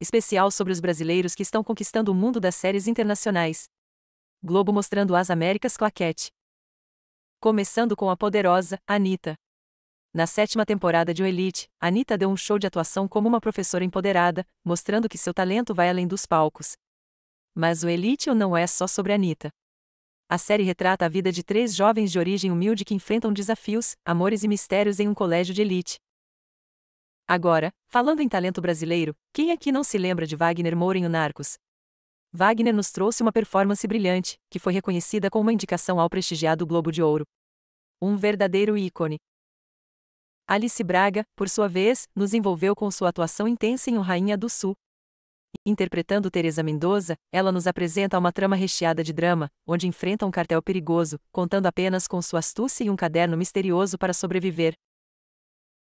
especial sobre os brasileiros que estão conquistando o mundo das séries internacionais. Globo mostrando as Américas Claquete. Começando com a poderosa Anitta. Na sétima temporada de O Elite, Anitta deu um show de atuação como uma professora empoderada, mostrando que seu talento vai além dos palcos. Mas o Elite não é só sobre Anitta. A série retrata a vida de três jovens de origem humilde que enfrentam desafios, amores e mistérios em um colégio de elite. Agora, falando em talento brasileiro, quem aqui não se lembra de Wagner Moura em o Narcos? Wagner nos trouxe uma performance brilhante, que foi reconhecida com uma indicação ao prestigiado Globo de Ouro. Um verdadeiro ícone. Alice Braga, por sua vez, nos envolveu com sua atuação intensa em O Rainha do Sul. Interpretando Teresa Mendoza, ela nos apresenta uma trama recheada de drama, onde enfrenta um cartel perigoso, contando apenas com sua astúcia e um caderno misterioso para sobreviver.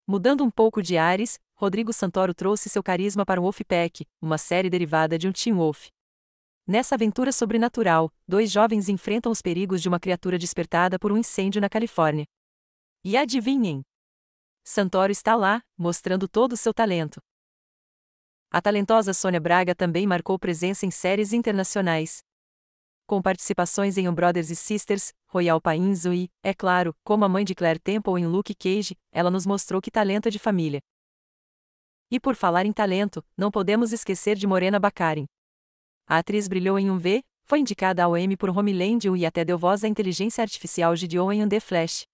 Mudando um pouco de ares, Rodrigo Santoro trouxe seu carisma para o Wolfpack, uma série derivada de um Teen Wolf. Nessa aventura sobrenatural, dois jovens enfrentam os perigos de uma criatura despertada por um incêndio na Califórnia. E adivinhem? Santoro está lá, mostrando todo o seu talento. A talentosa Sônia Braga também marcou presença em séries internacionais. Com participações em O Brothers e Sisters, Royal Painzo e, é claro, como a mãe de Claire Temple em Luke Cage, ela nos mostrou que talento é de família. E por falar em talento, não podemos esquecer de Morena Baccarin. A atriz brilhou em um V, foi indicada ao Emmy por Homeland e até deu voz à inteligência artificial Gideon em The Flash.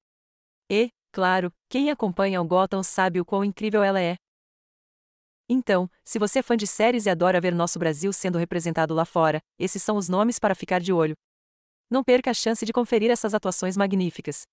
E, claro, quem acompanha o Gotham sabe o quão incrível ela é. Então, se você é fã de séries e adora ver nosso Brasil sendo representado lá fora, esses são os nomes para ficar de olho. Não perca a chance de conferir essas atuações magníficas.